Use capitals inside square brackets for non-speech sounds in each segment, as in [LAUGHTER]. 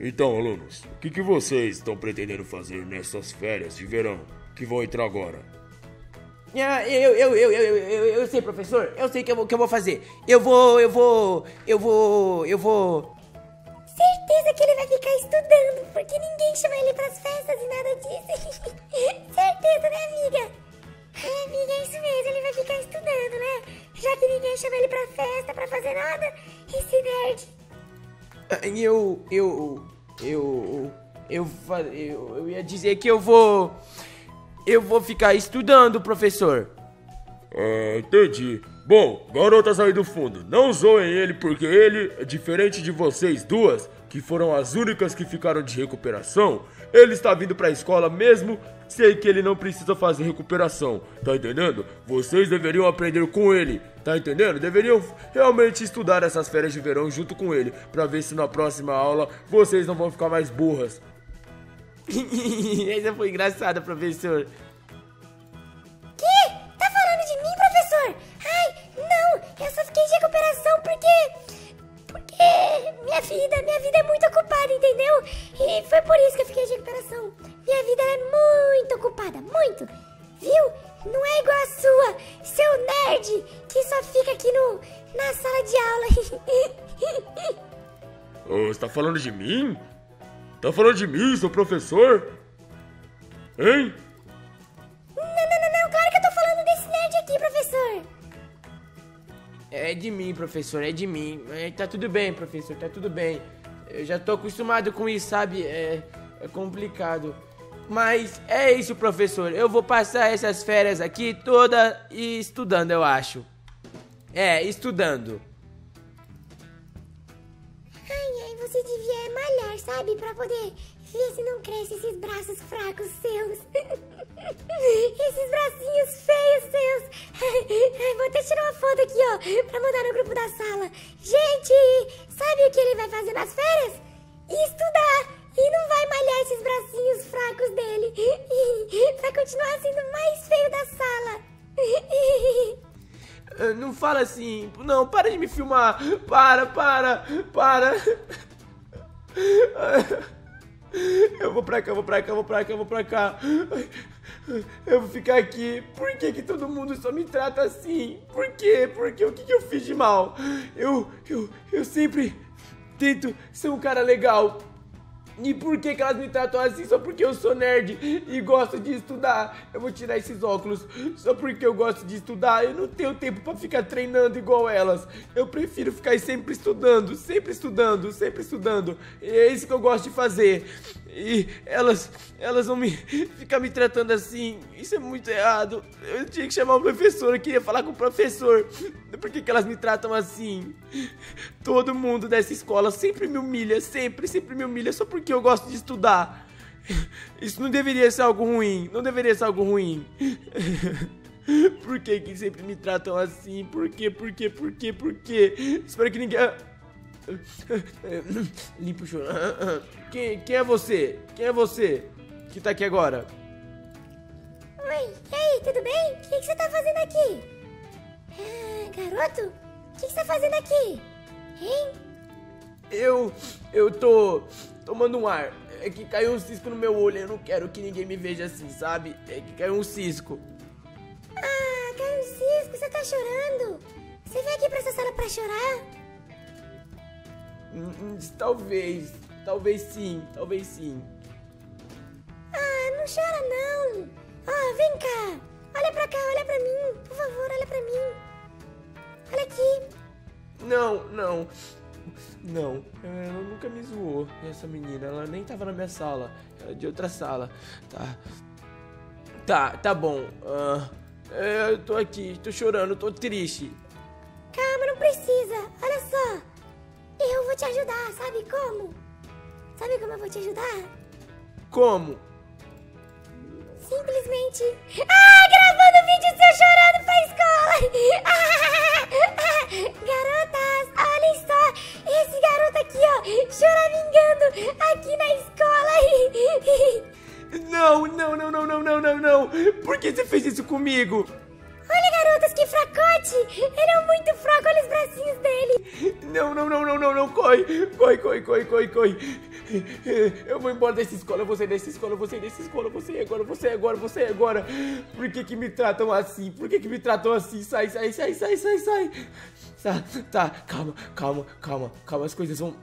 Então, alunos, o que, que vocês estão pretendendo fazer nessas férias de verão que vão entrar agora? Ah, eu, eu, eu, eu, eu, eu sei, professor. Eu sei o que eu, vou- que eu vou fazer. Eu vou, eu vou, eu vou, eu vou. Certeza que ele vai ficar estudando, porque ninguém chama ele pras festas e nada disso. [LAUGHS] Certeza, né, amiga? É, amiga, é isso mesmo, ele vai ficar estudando, né? Já que ninguém chama ele pra festa, pra fazer nada, esse nerd. Ah, Eu, eu, eu, eu, eu, ia dizer que eu vou, eu vou ficar estudando, professor. Ah, entendi. Bom, garotas aí do fundo, não zoem ele porque ele, é diferente de vocês duas, que foram as únicas que ficaram de recuperação, ele está vindo pra escola mesmo sei que ele não precisa fazer recuperação, tá entendendo? Vocês deveriam aprender com ele, tá entendendo? Deveriam realmente estudar essas férias de verão junto com ele, pra ver se na próxima aula vocês não vão ficar mais burras. [LAUGHS] Essa foi engraçada, professor. Que? Tá falando de mim, professor? Ai, não, eu só fiquei de recuperação porque. Porque minha vida, minha vida é muito ocupada, entendeu? E foi por isso que eu fiquei de recuperação. Minha vida é muito ocupada, muito. Viu? Não é igual a sua, seu nerd, que só fica aqui no, na sala de aula. [LAUGHS] Ô, você tá falando de mim? Tá falando de mim, seu professor? Hein? não, não, não, não, claro que eu tô falando desse nerd aqui, professor. É de mim, professor, é de mim. É, tá tudo bem, professor, tá tudo bem. Eu já tô acostumado com isso, sabe? É, é complicado. Mas é isso, professor. Eu vou passar essas férias aqui toda e estudando, eu acho. É, estudando. Ai, ai, você devia malhar, sabe? Pra poder ver se não cresce esses braços fracos seus. [LAUGHS] esses bracinhos feios seus. [LAUGHS] Vou até tirar uma foto aqui, ó, pra mandar no grupo da sala. Gente, sabe o que ele vai fazer nas férias? Estudar. E não vai malhar esses bracinhos fracos dele. [LAUGHS] Vai continuar sendo mais feio da sala. [LAUGHS] Ah, Não fala assim. Não, para de me filmar. Para, para, para. [LAUGHS] Eu vou pra cá, vou pra cá, vou pra cá, vou pra cá. Eu vou ficar aqui. Por que, que todo mundo só me trata assim? Por quê? Por quê? O que, que eu fiz de mal? Eu, eu, eu sempre tento ser um cara legal. E por que, que elas me tratam assim? Só porque eu sou nerd e gosto de estudar. Eu vou tirar esses óculos. Só porque eu gosto de estudar. Eu não tenho tempo pra ficar treinando igual elas. Eu prefiro ficar sempre estudando, sempre estudando, sempre estudando. É isso que eu gosto de fazer. E elas, elas vão me ficar me tratando assim. Isso é muito errado. Eu tinha que chamar o professor. Eu queria falar com o professor. Por que, que elas me tratam assim? Todo mundo dessa escola sempre me humilha, sempre, sempre me humilha só porque eu gosto de estudar. Isso não deveria ser algo ruim, não deveria ser algo ruim. Por que que sempre me tratam assim? Por quê, por quê, por quê, por quê? Espero que ninguém... [COUGHS] Limpa o choro. [COUGHS] Quem, quem é você? Quem é você que tá aqui agora? Oi, e aí, tudo bem? O que, que você tá fazendo aqui? Ah, garoto? O que, que você tá fazendo aqui? Hein? Eu. Eu tô tomando um ar. É que caiu um cisco no meu olho. Eu não quero que ninguém me veja assim, sabe? É que caiu um cisco. Ah, caiu um cisco, você tá chorando? Você veio aqui pra essa sala pra chorar? Hum, hum, Talvez. Talvez sim. Talvez sim. Ah, não chora não. Ah, vem cá. Olha pra cá, olha pra mim. Por favor, olha pra mim. Olha aqui. Não, não. Não, ela nunca me zoou, essa menina. Ela nem tava na minha sala. Ela é de outra sala. Tá. Tá, tá bom. É, eu tô aqui, tô chorando, tô triste. Calma, não precisa. Olha só. Eu vou te ajudar, sabe como? Sabe como eu vou te ajudar? Como? Simplesmente. Ah, gravando vídeo seu chorando pra escola! [LAUGHS] Garotas, olhem só! Esse garoto aqui, ó, choramingando aqui na escola! [LAUGHS] Não, não, não, não, não, não, não, não. Por que você fez isso comigo? Garotas, que fracote! Ele é muito fraco, olha os bracinhos dele! Não, não, não, não, não, não, corre, corre, corre, corre, corre, corre. Eu vou embora dessa escola, sair dessa escola, sair dessa escola, vou sair agora, vou sair agora, vou sair agora. Por que que me tratam assim? Por que que me tratam assim? Sai, sai, sai, sai, sai, sai. Tá, tá, calma, calma, calma, calma, as coisas vão...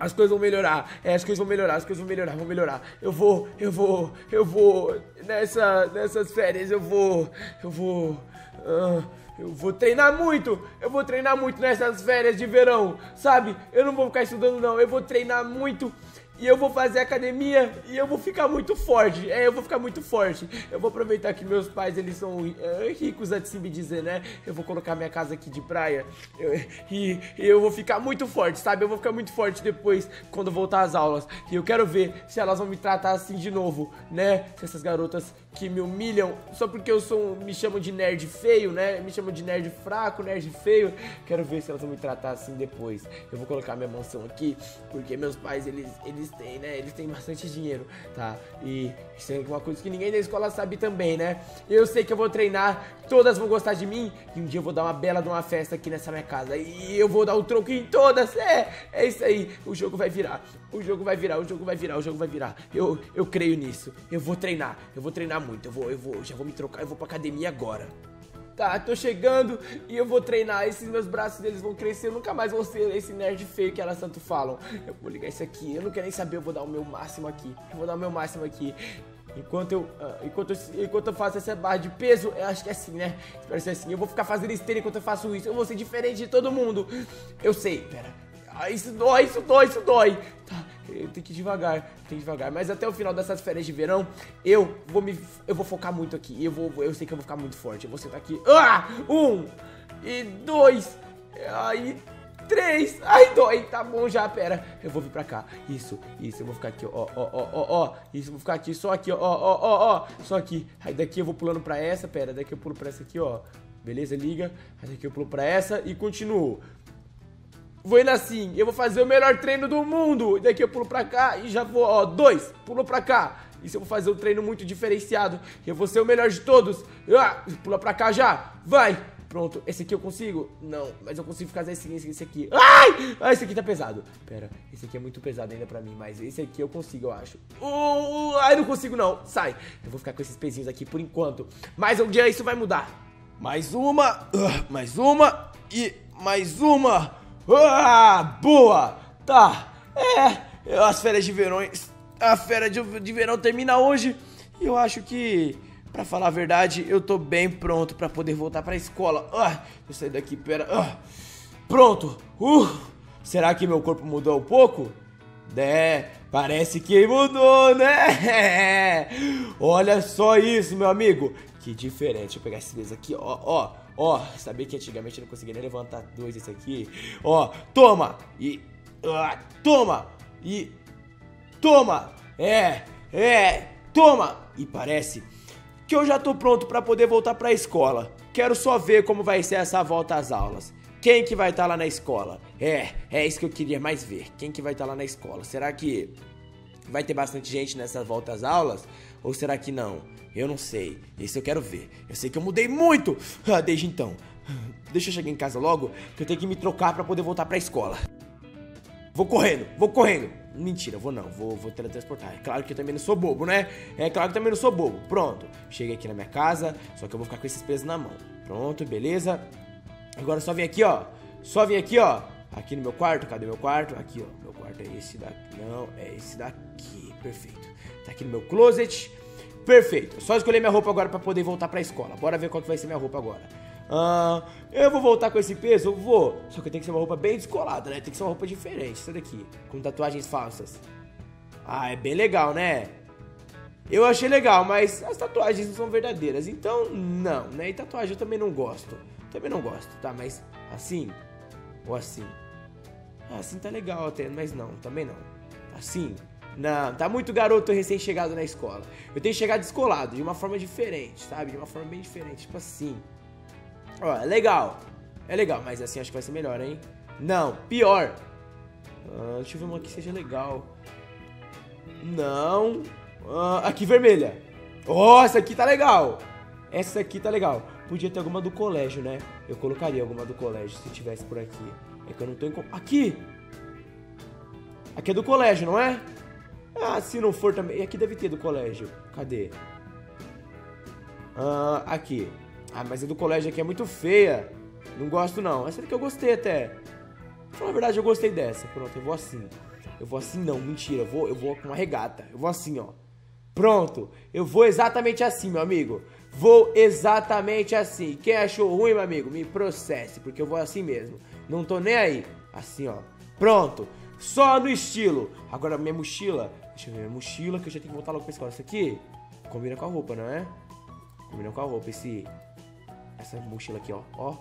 As coisas vão melhorar, é, as coisas vão melhorar, as coisas vão melhorar, vão melhorar. Eu vou, eu vou, eu vou, nessa, nessas férias eu vou, eu vou, uh, eu vou treinar muito, eu vou treinar muito nessas férias de verão, sabe? Eu não vou ficar estudando não, eu vou treinar muito e eu vou fazer academia e eu vou ficar muito forte. É, eu vou ficar muito forte. Eu vou aproveitar que meus pais, eles são é, ricos, a me dizer, né? Eu vou colocar minha casa aqui de praia eu, e, e, eu vou ficar muito forte, sabe? Eu vou ficar muito forte depois, quando voltar às aulas. E eu quero ver se elas vão me tratar assim de novo, né? Se essas garotas que me humilham só porque eu sou me chamam de nerd feio, né? Me chamam de nerd fraco, nerd feio. Quero ver se elas vão me tratar assim depois. Eu vou colocar minha mansão aqui, porque meus pais eles eles têm, né? Eles têm bastante dinheiro, tá? E isso é uma coisa que ninguém da escola sabe também, né? Eu sei que eu vou treinar, todas vão gostar de mim e um dia eu vou dar uma bela de uma festa aqui nessa minha casa e eu vou dar o troco em todas. É, é isso aí. O jogo vai virar. O jogo vai virar, o jogo vai virar, o jogo vai virar. Eu eu creio nisso. Eu vou treinar. Eu vou treinar muito. Eu vou, eu vou, já vou me trocar, eu vou pra academia agora. Tá, tô chegando e eu vou treinar. Esses meus braços eles vão crescer. Eu nunca mais vou ser esse nerd feio que elas tanto falam. Eu vou ligar isso aqui. Eu não quero nem saber. Eu vou dar o meu máximo aqui. Eu vou dar o meu máximo aqui. Enquanto eu, uh, enquanto, eu, enquanto eu faço essa barra de peso, eu acho que é assim, né? Espero ser assim. Eu vou ficar fazendo esteira enquanto eu faço isso. Eu vou ser diferente de todo mundo. Eu sei, pera. Ah, isso dói, isso dói, isso dói. Tá, tenho que ir devagar, tenho que ir devagar. Mas até o final dessas férias de verão, eu vou me. Eu vou focar muito aqui. Eu vou. Eu sei que eu vou ficar muito forte. Eu vou sentar aqui. Ah! Um! E dois! Aí. Três! Ai, dói! Tá bom já, pera. Eu vou vir pra cá. Isso, isso. Eu vou ficar aqui, ó, ó, ó, ó, ó. Isso, eu vou ficar aqui, só aqui, ó, ó, ó, ó. Só aqui. Aí daqui eu vou pulando pra essa, pera. Daqui eu pulo pra essa aqui, ó. Beleza, liga. Aí daqui eu pulo pra essa e continuo. Vou indo assim, eu vou fazer o melhor treino do mundo. E daqui eu pulo pra cá e já vou, ó, dois, pulo pra cá. Isso eu vou fazer um treino muito diferenciado. Eu vou ser o melhor de todos. Ah, pula pra cá já, vai. Pronto, esse aqui eu consigo? Não, mas eu consigo fazer esse, esse, esse aqui. Ai! Ah, esse aqui tá pesado. Pera, esse aqui é muito pesado ainda pra mim, mas esse aqui eu consigo, eu acho. Uh, uh, ai, não consigo não. Sai. Eu vou ficar com esses pezinhos aqui por enquanto. Mas um dia isso vai mudar. Mais uma, uh, mais uma e mais uma. Ah, boa! Tá, é, as férias de verão, a férias de, de verão termina hoje e eu acho que, pra falar a verdade, eu tô bem pronto pra poder voltar pra escola. Ah, eu sair daqui, pera. Ah, pronto! Uh, será que meu corpo mudou um pouco? É, parece que mudou, né? [LAUGHS] Olha só isso, meu amigo. Que diferente. Eu pegar esse peso aqui, ó, ó. Ó, sabia que antigamente eu não conseguia nem levantar dois esse aqui? Ó, toma! E. Uh, toma! E. Toma! É! É! Toma! E parece que eu já tô pronto para poder voltar para a escola. Quero só ver como vai ser essa volta às aulas. Quem que vai estar tá lá na escola? É, é isso que eu queria mais ver. Quem que vai estar tá lá na escola? Será que vai ter bastante gente nessa volta às aulas? Ou será que não? Eu não sei. Isso eu quero ver. Eu sei que eu mudei muito ah, desde então. Deixa eu chegar em casa logo, que eu tenho que me trocar para poder voltar pra escola. Vou correndo, vou correndo. Mentira, vou não, vou, vou teletransportar. É claro que eu também não sou bobo, né? É claro que eu também não sou bobo. Pronto, cheguei aqui na minha casa, só que eu vou ficar com esses pesos na mão. Pronto, beleza? Agora só vem aqui, ó. Só vem aqui, ó. Aqui no meu quarto, cadê meu quarto? Aqui, ó. Meu quarto é esse daqui. Não, é esse daqui. Perfeito. Tá aqui no meu closet. Perfeito. Só escolher minha roupa agora para poder voltar pra escola. Bora ver qual que vai ser minha roupa agora. Ah, eu vou voltar com esse peso? Vou. Só que tem que ser uma roupa bem descolada, né? Tem que ser uma roupa diferente. Essa daqui. Com tatuagens falsas. Ah, é bem legal, né? Eu achei legal, mas as tatuagens não são verdadeiras. Então, não, né? E tatuagem eu também não gosto. Também não gosto, tá? Mas assim. Ou assim. Ah, assim tá legal até, mas não, também não. Assim. Não, tá muito garoto recém-chegado na escola. Eu tenho chegado descolado, de uma forma diferente, sabe? De uma forma bem diferente, tipo assim. Ó, é legal. É legal, mas assim acho que vai ser melhor, hein? Não, pior. Ah, deixa eu ver uma que seja legal. Não. Ah, aqui, vermelha. Oh, essa aqui tá legal. Essa aqui tá legal. Podia ter alguma do colégio, né? Eu colocaria alguma do colégio se tivesse por aqui. É que eu não tô em... Aqui! Aqui é do colégio, não é? Ah, se não for também. Aqui deve ter do colégio. Cadê? Ah, aqui. Ah, mas a do colégio aqui é muito feia. Não gosto não. Essa daqui eu gostei até. Pra falar a verdade, eu gostei dessa. Pronto, eu vou assim. Eu vou assim não, mentira. Eu vou, eu vou com uma regata. Eu vou assim, ó. Pronto. Eu vou exatamente assim, meu amigo. Vou exatamente assim. Quem achou ruim, meu amigo, me processe, porque eu vou assim mesmo. Não tô nem aí. Assim, ó. Pronto. Só no estilo. Agora, minha mochila. Deixa eu ver, minha mochila, que eu já tenho que voltar logo pra escola. Isso aqui combina com a roupa, não é? Combina com a roupa. Esse... Essa mochila aqui, ó. Ó.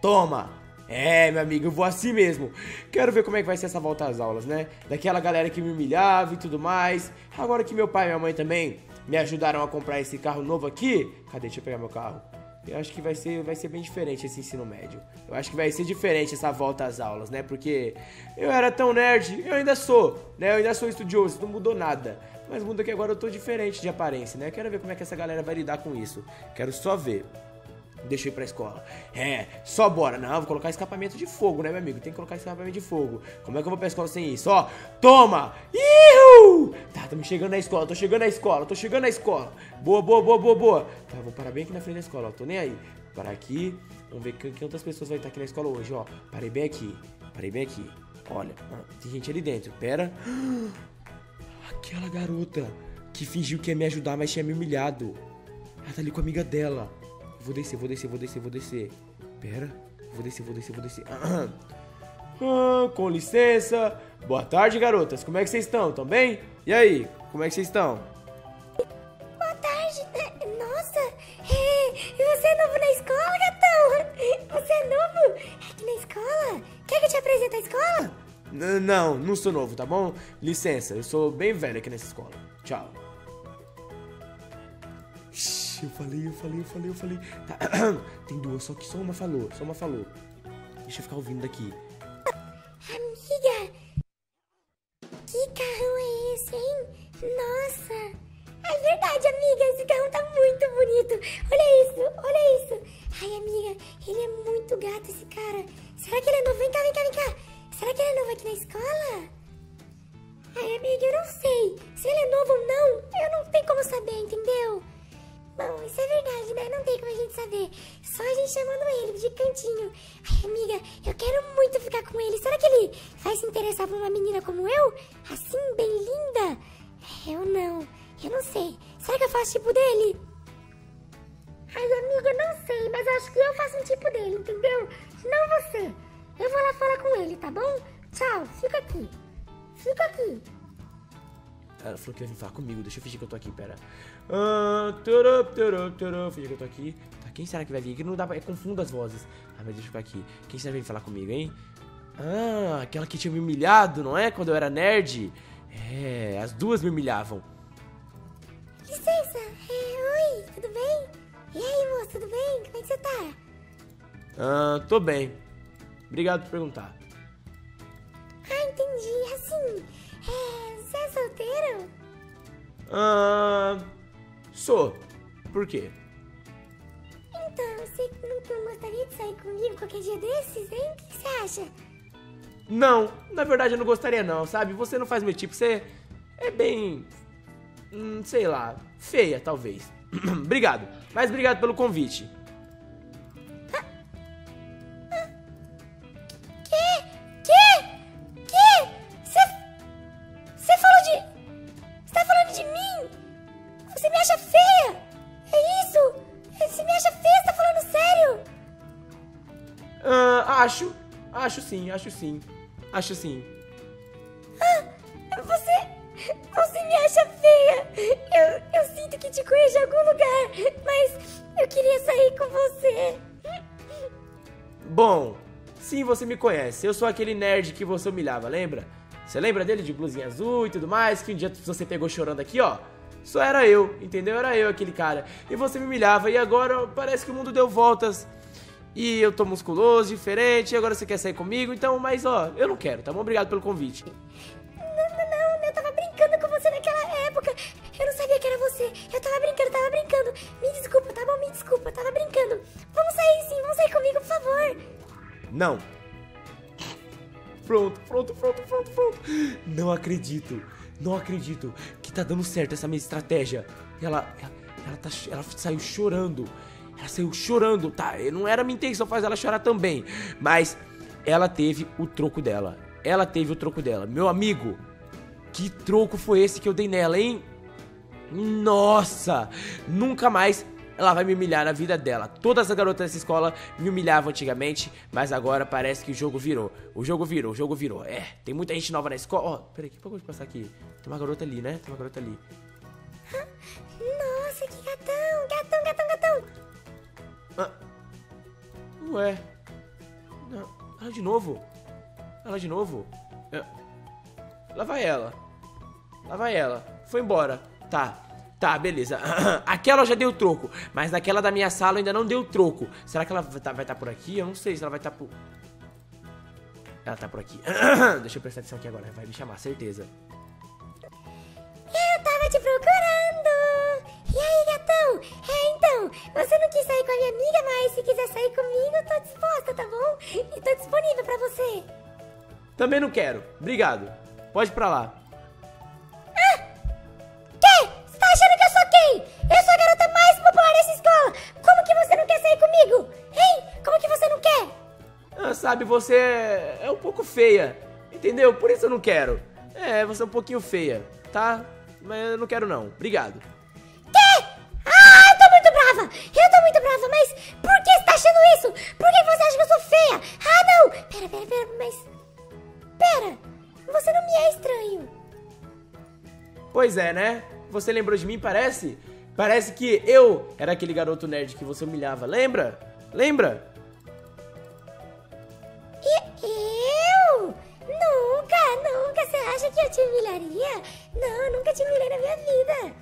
Toma! É, meu amigo, eu vou assim mesmo. Quero ver como é que vai ser essa volta às aulas, né? Daquela galera que me humilhava e tudo mais. Agora que meu pai e minha mãe também me ajudaram a comprar esse carro novo aqui. Cadê? Deixa eu pegar meu carro. Eu acho que vai ser, vai ser bem diferente esse ensino médio. Eu acho que vai ser diferente essa volta às aulas, né? Porque eu era tão nerd, eu ainda sou, né? Eu ainda sou estudioso, não mudou nada. Mas muda que agora eu tô diferente de aparência, né? Quero ver como é que essa galera vai lidar com isso. Quero só ver. Deixa eu ir pra escola. É, só bora. Não, vou colocar escapamento de fogo, né, meu amigo? Tem que colocar escapamento de fogo. Como é que eu vou pra escola sem isso? Ó, toma! Iu! Tá, tô chegando na escola, tô chegando na escola, tô chegando na escola. Boa, boa, boa, boa, boa. Tá, vou parar bem aqui na frente da escola, ó. Tô nem aí. Parar aqui. Vamos ver quantas pessoas vai estar aqui na escola hoje, ó. Parei bem aqui. Parei bem aqui. Olha, tem gente ali dentro. Pera. [GASPS] Aquela garota que fingiu que ia me ajudar, mas tinha me humilhado. Ela tá ali com a amiga dela. Vou descer, vou descer, vou descer, vou descer. Pera. Vou descer, vou descer, vou descer. [CLEARS THROAT] Ah, com licença. Boa tarde, garotas. Como é que vocês estão? Tão bem? E aí? Como é que vocês estão? Boa tarde. Nossa, é, você é novo na escola, gatão? Você é novo aqui na escola? Quer que eu te apresente a escola? N não, não sou novo, tá bom? Licença, eu sou bem velho aqui nessa escola. Tchau. Eu falei, eu falei, eu falei, eu falei. Tá. [CLEARS THROAT] Tem duas, só que só uma falou, só uma falou. Deixa eu ficar ouvindo daqui. Amiga, que carrão é esse, hein? Nossa, é verdade, amiga, esse carrão tá muito bonito. Olha isso, olha isso. Ai, amiga, ele é muito gato, esse cara. Será que ele é novo? Vem cá, vem cá, vem cá. Será que ele é novo aqui na escola? Ai, amiga, eu não sei. Se ele é novo ou não, eu não tenho como saber, entendeu? Bom, isso é verdade, né? Não tem como a gente saber. Só a gente chamando ele de cantinho. Ai, amiga, eu quero muito ficar com ele. Será que ele vai se interessar por uma menina como eu? Assim, bem linda? Eu não. Eu não sei. Será que eu faço tipo dele? Ai, amiga, não sei, mas acho que eu faço um tipo dele, entendeu? Não você. Eu vou lá falar com ele, tá bom? Tchau, fica aqui. Fica aqui. Ela falou que ia vir falar comigo. Deixa eu fingir que eu tô aqui, pera. Ah, turu, turu, turu. Fingir que eu tô aqui. Tá, quem será que vai vir? Que não dá pra... Eu confundo as vozes. Ah, mas deixa eu ficar aqui. Quem será que vai falar comigo, hein? Ah, aquela que tinha me humilhado, não é? Quando eu era nerd. É, as duas me humilhavam. Licença. É, oi, tudo bem? E aí, moço, tudo bem? Como é que você tá? Ah, tô bem. Obrigado por perguntar. Ah, entendi. Assim, é, você é solteiro? Ah, sou. Por quê? Então, você não gostaria de sair comigo qualquer dia desses, hein? O que você acha? Não, na verdade eu não gostaria não, sabe? Você não faz meu tipo, você é bem, hum, sei lá, feia talvez. [CLEARS THROAT] obrigado, mas obrigado pelo convite. Acho sim, acho sim, sim. Você. Você me acha feia? Eu, eu sinto que te conheço em algum lugar, mas eu queria sair com você. Bom, sim, você me conhece. Eu sou aquele nerd que você humilhava, lembra? Você lembra dele de blusinha azul e tudo mais? Que um dia você pegou chorando aqui, ó. Só era eu, entendeu? Era eu aquele cara. E você me humilhava e agora parece que o mundo deu voltas. E eu tô musculoso, diferente, e agora você quer sair comigo, então, mas ó, eu não quero, tá bom? Obrigado pelo convite. Não, não, não, eu tava brincando com você naquela época. Eu não sabia que era você. Eu tava brincando, tava brincando. Me desculpa, tá bom? Me desculpa, tava brincando. Vamos sair sim, vamos sair comigo, por favor. Não. Pronto, pronto, pronto, pronto, pronto. Não acredito. Não acredito que tá dando certo essa minha estratégia. Ela, ela, ela, tá, ela saiu chorando. Ela saiu chorando, tá? Não era minha intenção fazer ela chorar também. Mas ela teve o troco dela. Ela teve o troco dela. Meu amigo, que troco foi esse que eu dei nela, hein? Nossa! Nunca mais ela vai me humilhar na vida dela. Todas as garotas dessa escola me humilhavam antigamente, mas agora parece que o jogo virou. O jogo virou, o jogo virou. É, tem muita gente nova na escola. Ó, oh, peraí, que pouco de passar aqui? Tem uma garota ali, né? Tem uma garota ali. Ah. Ué. Não. Ela de novo. Ela de novo. É. Lá vai ela. Lá vai ela. Foi embora. Tá. Tá, beleza. [COUGHS] Aquela já deu troco, mas naquela da minha sala ainda não deu troco. Será que ela vai estar tá, por aqui? Eu não sei se ela vai estar tá por... Ela tá por aqui. [COUGHS] Deixa eu prestar atenção aqui agora. Vai me chamar, certeza. Eu tava te procurando. E aí, gatão? É, você não quis sair com a minha amiga, mas se quiser sair comigo, eu tô disposta, tá bom? E tô disponível pra você. Também não quero. Obrigado. Pode ir pra lá. sabe, você é um pouco feia, entendeu? Por isso eu não quero. É, você é um pouquinho feia, tá? Mas eu não quero não. Obrigado. Eu tô muito brava, mas por que você tá achando isso? Por que você acha que eu sou feia? Ah, não! Pera, pera, pera, mas... Pera, você não me é estranho. Pois é, né? Você lembrou de mim, parece? Parece que eu era aquele garoto nerd que você humilhava, lembra? Lembra? acha que eu te humilharia? Não, eu nunca te humilhei na minha vida.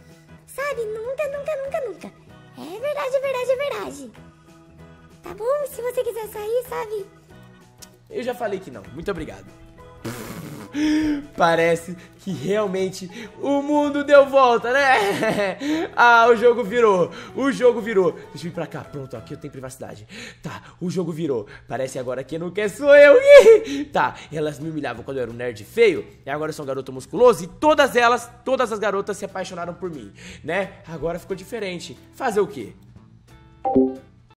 Sabe? Nunca, nunca, nunca, nunca. Verdade, é verdade, é verdade. Tá bom? Se você quiser sair, sabe? Eu já falei que não. Muito obrigado. [LAUGHS] Parece que realmente o mundo deu volta, né? [LAUGHS] ah, o jogo virou. O jogo virou. Deixa eu ir pra cá. Pronto, aqui eu tenho privacidade. Tá, o jogo virou. Parece agora que não quer sou eu. tá, elas me humilhavam quando eu era um nerd feio. E agora eu sou um garoto musculoso. E todas elas, todas as garotas se apaixonaram por mim, né? Agora ficou diferente. Fazer o quê? Thank you.